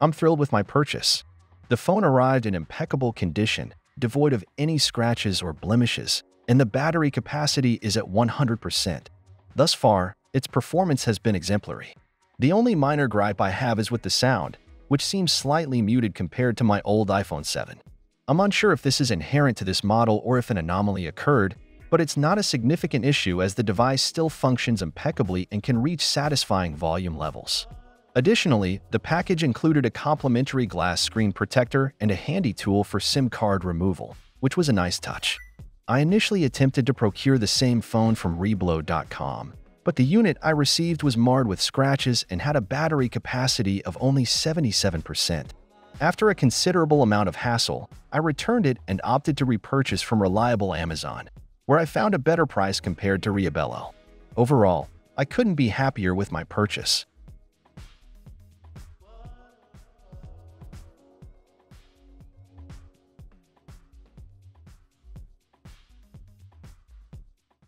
I'm thrilled with my purchase. The phone arrived in impeccable condition, devoid of any scratches or blemishes, and the battery capacity is at 100%. Thus far, its performance has been exemplary. The only minor gripe I have is with the sound, which seems slightly muted compared to my old iPhone 7. I'm unsure if this is inherent to this model or if an anomaly occurred, but it's not a significant issue as the device still functions impeccably and can reach satisfying volume levels. Additionally, the package included a complimentary glass screen protector and a handy tool for SIM card removal, which was a nice touch. I initially attempted to procure the same phone from Reebelo.com, but the unit I received was marred with scratches and had a battery capacity of only 77%. After a considerable amount of hassle, I returned it and opted to repurchase from reliable Amazon, where I found a better price compared to Reebelo. Overall, I couldn't be happier with my purchase.